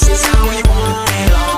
This is how we want it all.